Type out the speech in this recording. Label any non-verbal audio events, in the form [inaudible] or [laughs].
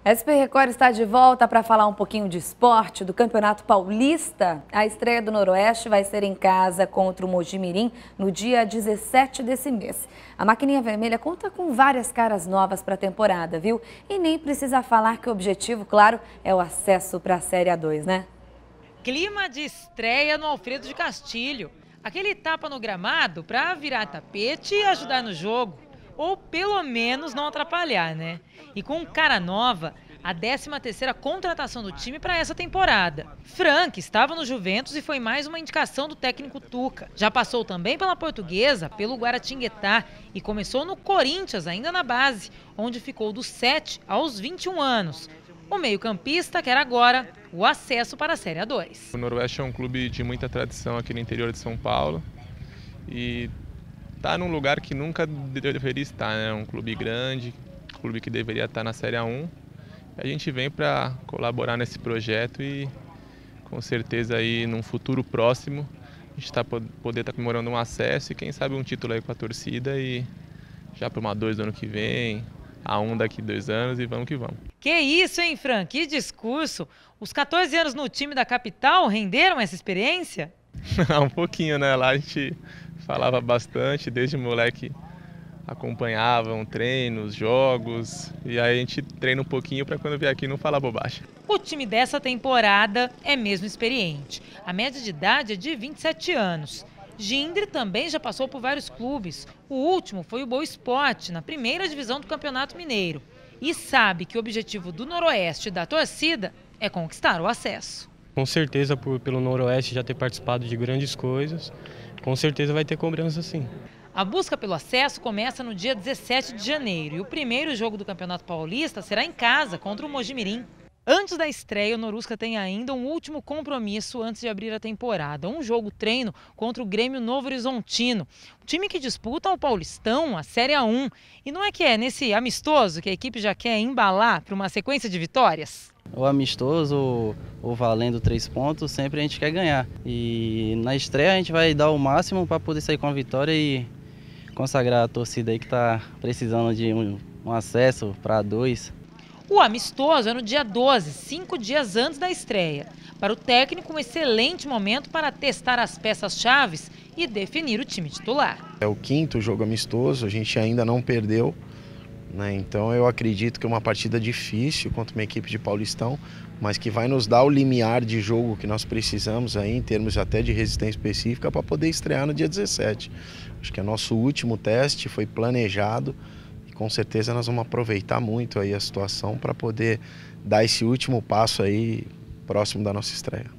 SP Record está de volta para falar um pouquinho de esporte do Campeonato Paulista. A estreia do Noroeste vai ser em casa contra o Mojimirim no dia 17 desse mês. A maquininha vermelha conta com várias caras novas para a temporada, viu? E nem precisa falar que o objetivo, claro, é o acesso para a Série A2, né? Clima de estreia no Alfredo de Castilho. Aquele tapa no gramado para virar tapete e ajudar no jogo ou pelo menos não atrapalhar, né? E com cara nova, a 13ª contratação do time para essa temporada. Frank estava no Juventus e foi mais uma indicação do técnico Tuca. Já passou também pela Portuguesa, pelo Guaratinguetá e começou no Corinthians, ainda na base, onde ficou dos 7 aos 21 anos. O meio-campista quer agora o acesso para a Série A2. O Noroeste é um clube de muita tradição aqui no interior de São Paulo e está num lugar que nunca deveria estar, né? Um clube grande, um clube que deveria estar na Série A1. A gente vem para colaborar nesse projeto e com certeza aí num futuro próximo a gente tá, poder estar tá comemorando um acesso e quem sabe um título aí com a torcida e já para uma dois do ano que vem, a um daqui dois anos e vamos que vamos. Que isso, hein, Fran? Que discurso! Os 14 anos no time da capital renderam essa experiência? [laughs] um pouquinho, né? Lá a gente falava bastante, desde moleque acompanhavam treinos, jogos, e aí a gente treina um pouquinho para quando vier aqui não falar bobagem. O time dessa temporada é mesmo experiente. A média de idade é de 27 anos. Gindre também já passou por vários clubes. O último foi o Boa Esporte, na primeira divisão do Campeonato Mineiro. E sabe que o objetivo do Noroeste da torcida é conquistar o acesso. Com certeza, por, pelo Noroeste já ter participado de grandes coisas, com certeza vai ter cobrança sim. A busca pelo acesso começa no dia 17 de janeiro e o primeiro jogo do Campeonato Paulista será em casa contra o Mojimirim. Antes da estreia, o Norusca tem ainda um último compromisso antes de abrir a temporada. Um jogo treino contra o Grêmio Novo Horizontino. O time que disputa o Paulistão, a Série A1. E não é que é nesse amistoso que a equipe já quer embalar para uma sequência de vitórias? O amistoso ou valendo três pontos, sempre a gente quer ganhar. E na estreia a gente vai dar o máximo para poder sair com a vitória e consagrar a torcida aí que está precisando de um, um acesso para dois. O amistoso é no dia 12, cinco dias antes da estreia. Para o técnico, um excelente momento para testar as peças-chave e definir o time titular. É o quinto jogo amistoso, a gente ainda não perdeu. Né? Então eu acredito que é uma partida difícil contra uma equipe de Paulistão, mas que vai nos dar o limiar de jogo que nós precisamos aí, em termos até de resistência específica, para poder estrear no dia 17. Acho que é nosso último teste, foi planejado com certeza nós vamos aproveitar muito aí a situação para poder dar esse último passo aí próximo da nossa estreia.